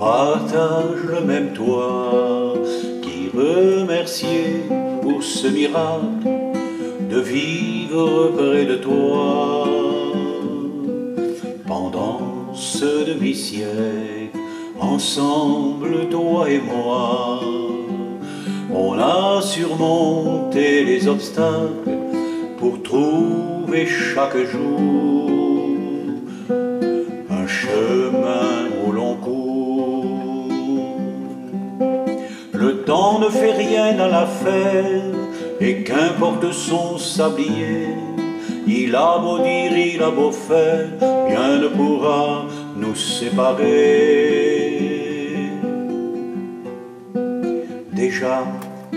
partage le même toit, qui remercier pour ce miracle de vivre près de toi. Pendant ce demi-siècle, ensemble, toi et moi, on a surmonté les obstacles pour trouver chaque jour ne fait rien à l'affaire et qu'importe son sablier. Il a beau dire, il a beau faire, rien ne pourra nous séparer. Déjà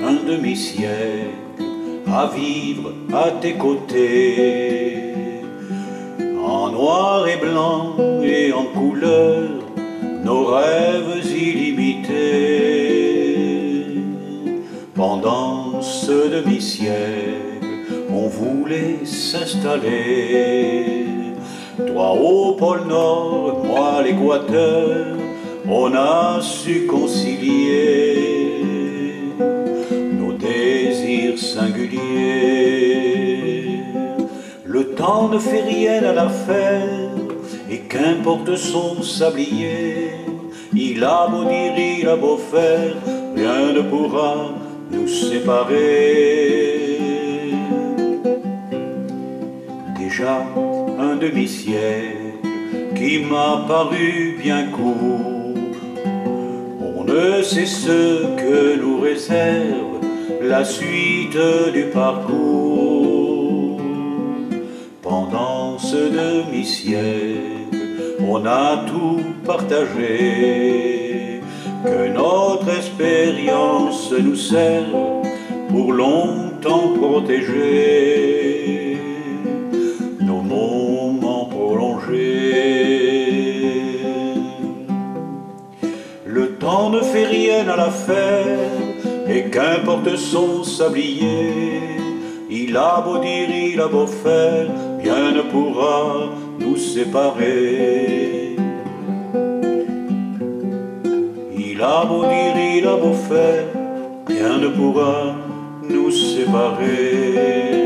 un demi-siècle à vivre à tes côtés, en noir et blanc et en couleur, nos rêves. Pendant ce demi-siècle, on voulait s'installer. Toi au pôle Nord, moi l'équateur, on a su concilier nos désirs singuliers. Le temps ne fait rien à l'affaire, et qu'importe son sablier, il a beau dire, il a beau faire, rien ne pourra nous séparer. Déjà un demi-siècle qui m'a paru bien court. On ne sait ce que nous réserve la suite du parcours. Pendant ce demi-siècle, on a tout partagé. Que notre expérience nous serve pour longtemps protéger nos moments prolongés. Le temps ne fait rien à l'affaire, et qu'importe son sablier, il a beau dire, il a beau faire, rien ne pourra nous séparer. Il a beau dire, il beau faire, rien ne pourra nous séparer.